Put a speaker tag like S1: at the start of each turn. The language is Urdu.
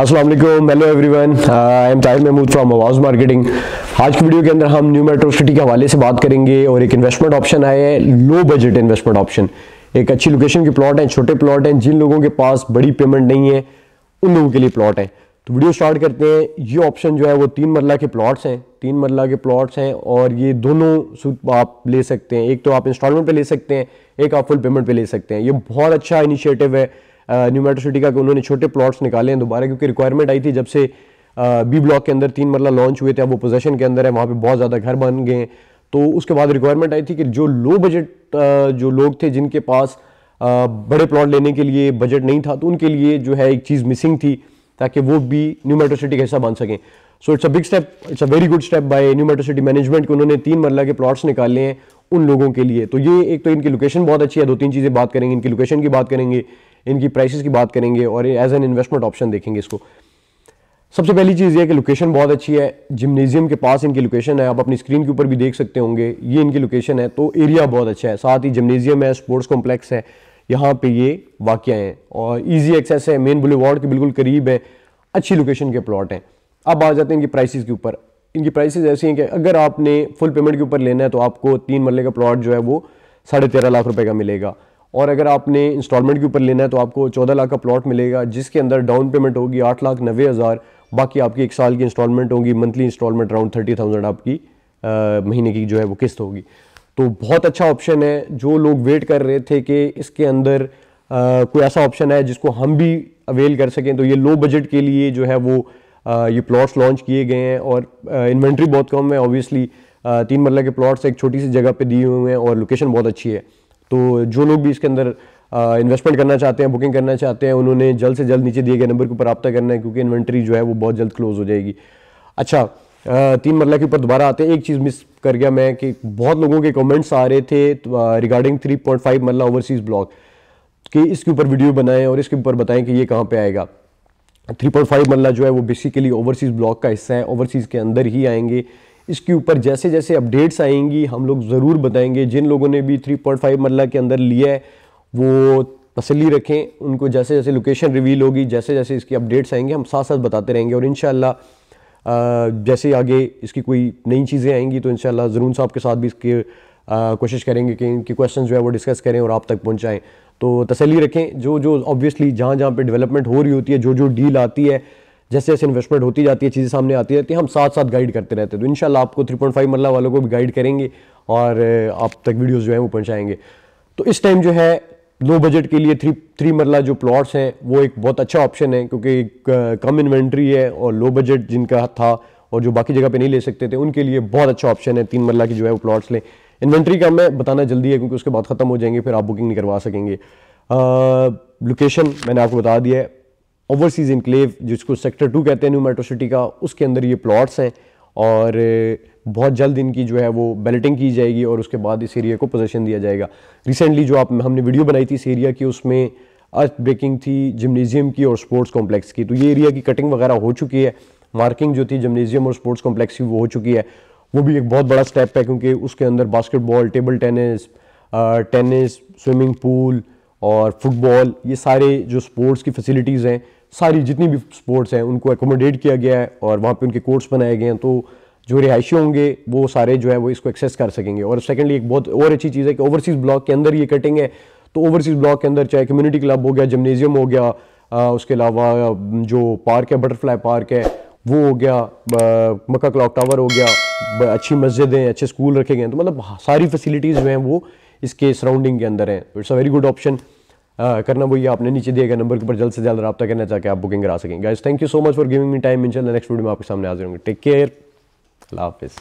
S1: السلام علیکم hello everyone I'm Tahir Mahmood from Awaz marketing آج کی ویڈیو کے اندر ہم نیو میٹرو سٹی کے حوالے سے بات کریں گے اور ایک انویسٹمنٹ آپشن آیا ہے. لو بجٹ انویسٹمنٹ آپشن ایک اچھی لوکیشن کے پلاٹ ہیں، چھوٹے پلاٹ ہیں، جن لوگوں کے پاس بڑی پیمنٹ نہیں ہے، ان لوگوں کے لیے پلاٹ ہیں۔ تو ویڈیو سٹارٹ کرتے ہیں. یہ آپشن جو ہے وہ تین مرلہ کے پلاٹس ہیں۔ تین مرلہ کے پلاٹس ہیں اور یہ دونوں آپ لے سکتے ہیں۔ ایک تو آپ انسٹالمنٹ پہ لے سکتے ہیں، ایک آپ فل پیمنٹ پہ لے سکتے ہیں۔ یہ بہت اچھا انیشیٹو ہے۔ نیو میٹرو سٹی کا کہ انہوں نے چھوٹے پلاٹس نکالے ہیں دوبارہ، کیونکہ ریکوائرمنٹ آئی تھی جب سے بی بلاک کے اندر تین مرلہ لانچ ہوئے تھے، اب وہ پوزیشن کے اندر ہے وہاں پہ بہت زیادہ گھر بن گئے ہیں۔ تو اس کے بعد ریکوائرمنٹ آئی تھی کہ جو لو بجٹ جو لوگ تھے جن کے پاس بڑے پلاٹ لینے کے لیے بجٹ نہیں تھا، تو ان کے لیے جو ہے ایک چیز مسنگ تھی تاکہ وہ بھی نیو میٹرو سٹی کا حصہ بن سکیں۔ So it's a big step it's a very good step by New Metro City management کہ انہوں نے تین مرلہ کے پلاٹس نکالے ہیں ان لوگوں کے لیے۔ تو یہ ایک تو ان کی لوکیشن بہت اچھی ہے، دو تین چیزیں بات کریں گے، ان کی لوکیشن کی بات کریں گے۔ ان کی پرائسز کی بات کریں گے اور ایز این انویسٹمنٹ آپشن دیکھیں گے اس کو۔ سب سے پہلی چیز یہ کہ لوکیشن بہت اچھی ہے۔ جمنیزیم کے پاس ان کی لوکیشن ہے۔ آپ اپنی اسکرین کے اوپر بھی دیکھ سکتے ہوں گے۔ یہ ان کی لوکیشن ہے۔ تو ایریا بہت اچھا ہے۔ ساتھ ہی جمنیزیم ہے اسپورٹس کمپلیکس ہے۔ یہاں پہ یہ واقعہ ہیں۔ اور ایزی ایکسیس ہے۔ مین بلی وارڈ کے بالکل قریب ہے۔ اچھی لوکیشن کے پلاٹ ہیں۔ اب آ جاتے ہیں ان کی پرائسز کے اوپر۔ ان کی پرائسز ایسی ہیں کہ اگر آپ نے فل پیمنٹ کے اوپر لینا ہے تو آپ کو تین مرلے کا پلاٹ جو ہے وہ ساڑھے تیرہ لاکھ روپے کا ملے گا۔ اور اگر آپ نے انسٹالمنٹ کے اوپر لینا ہے تو آپ کو چودہ لاکھ کا پلاٹ ملے گا، جس کے اندر ڈاؤن پیمنٹ ہوگی آٹھ لاکھ نوے ہزار، باقی آپ کی ایک سال کی انسٹالمنٹ ہوگی monthly installment around thirty thousand آپ کی مہینے کی جو ہے وہ قسط ہوگی۔ تو بہت اچھا آپشن ہے۔ جو لوگ ویٹ کر رہے تھے کہ اس کے اندر کوئی ایسا آپشن ہے جس کو ہم بھی اویل کر سکیں، تو یہ لو بجٹ کے لیے جو ہے وہ یہ پلاٹس لانچ کیے گئے ہیں اور انوینٹری بہت کم ہے اوبیسلی تین مرلہ کے پلاٹس ایک چھوٹی سی جگہ پہ دیے ہوئے ہیں اور لوکیشن بہت اچھی ہے۔ تو جو لوگ بھی اس کے اندر انویسٹمنٹ کرنا چاہتے ہیں بکنگ کرنا چاہتے ہیں، انہوں نے جلد سے جلد نیچے دیے گئے نمبر کے اوپر رابطہ کرنا ہے کیونکہ انوینٹری جو ہے وہ بہت جلد کلوز ہو جائے گی۔ اچھا تین مرلہ کے اوپر دوبارہ آتے ہیں۔ ایک چیز مس کر گیا میں کہ بہت لوگوں کے کمنٹس آ رہے تھے regarding three point five marla overseas block کہ اس کے اوپر ویڈیو بنائیں اور اس کے اوپر بتائیں کہ یہ کہاں پہ آئے گا۔ تھری پوائنٹ فائیو مرلہ جو ہے وہ بیسیکلی اوورسیز بلاک کا حصہ ہے۔ اوورسیز کے اندر ہی آئیں گے۔ اس کے اوپر جیسے جیسے اپڈیٹس آئیں گی، ہم لوگ ضرور بتائیں گے۔ جن لوگوں نے بھی 3.5 مرلہ کے اندر لیا ہے، وہ تسلی رکھیں۔ ان کو جیسے جیسے لوکیشن ریویل ہوگی، جیسے جیسے اس کی اپڈیٹس آئیں گے، ہم ساتھ ساتھ بتاتے رہیں گے۔ اور انشاءاللہ جیسے آگے اس کی کوئی نئی چیزیں آئیں گی، تو انشاءاللہ ضرور صاحب کے ساتھ بھی اس کی کوشش کریں گے کہ ان کی کوشچن جو ہے وہ ڈسکس کریں اور آپ تک پہنچائیں۔ تو تسلی رکھیں۔ جو جو آبویسلی جہاں جہاں پہ ڈیولپمنٹ ہو رہی ہوتی ہے، جو جو ڈیل آتی ہے جیسے جیسے انویسٹمنٹ ہوتی جاتی ہے، چیزیں سامنے آتی رہتی ہیں، ہم ساتھ ساتھ گائیڈ کرتے رہتے ہیں۔ تو انشاءاللہ آپ کو 3.5 مرلہ والوں کو بھی گائیڈ کریں گے اور آپ تک ویڈیوز جو ہیں وہ پہنچائیں گے۔ تو اس ٹائم جو ہے لو بجٹ کے لیے تھری تھری مرلہ جو پلاٹس ہیں، وہ ایک بہت اچھا آپشن ہے۔ کیونکہ کم انوینٹری ہے اور لو بجٹ جن کا تھا اور جو باقی جگہ پہ نہیں لے سکتے تھے، ان کے لیے بہت اچھا آپشن ہے۔ تین مرلہ کی جو ہے وہ پلاٹس لیں۔ انوینٹری کا میں بتانا جلدی ہے کیونکہ اس کے بعد ختم ہو جائیں گے، پھر آپ بکنگ نہیں کروا سکیں گے۔ لوکیشن میں نے آپ کو بتا دیا ہے۔ اوورسیز انکلیو جس کو سیکٹر ٹو کہتے ہیں نیو میٹرو سٹی کا، اس کے اندر یہ پلاٹس ہیں اور بہت جلد ان کی جو ہے وہ بیلٹنگ کی جائے گی اور اس کے بعد اس ایریا کو پوزیشن دیا جائے گا۔ ریسنٹلی جو آپ ہم نے ویڈیو بنائی تھی اس ایریا کی، اس میں ارتھ بریکنگ تھی جمنیزیم کی اور سپورٹس کمپلیکس کی۔ تو یہ ایریا کی کٹنگ وغیرہ ہو چکی ہے۔ مارکنگ جو تھی جمنیزیم اور سپورٹس کمپلیکس کی، وہ ہو چکی ہے۔ وہ بھی ایک بہت بڑا سٹیپ ہے کیونکہ اس کے اندر basketball table tennis tennis swimming pool اور فٹ بال یہ سارے جو سپورٹس کی فیسلٹیز ہیں ساری جتنی بھی سپورٹس ہیں، ان کو اکوموڈیٹ کیا گیا ہے اور وہاں پہ ان کے کورٹس بنائے گئے ہیں۔ تو جو رہائشی ہوں گے، وہ سارے جو ہے وہ اس کو ایکسیس کر سکیں گے۔ اور سیکنڈلی ایک بہت اور اچھی چیز ہے کہ اوورسیز بلاک کے اندر یہ کٹنگ ہے۔ تو اوورسیز بلاک کے اندر چاہے کمیونٹی کلب ہو گیا جمنیزیم ہو گیا اس کے علاوہ جو پارک ہے بٹرفلائی پارک ہے، وہ ہو گیا مکہ کلاک ٹاور ہو گیا۔ اچھی مسجدیں، اچھے اسکول رکھے گئے ہیں۔ تو مطلب ساری فیسلٹیز جو ہیں وہ اس کے سراؤنڈنگ کے اندر ہیں۔ It's a very good option کرنا وہی آپ نے نیچے دیے گا نمبر کے اوپر جلد سے جلد رابطہ کرنا چاہ کے آپ بکنگ کرا سکیں۔ Guys thank you so much for giving me time in next video میں آپ کے سامنے حاضر ہوں گے۔ ٹیک کیئر اللہ حافظ۔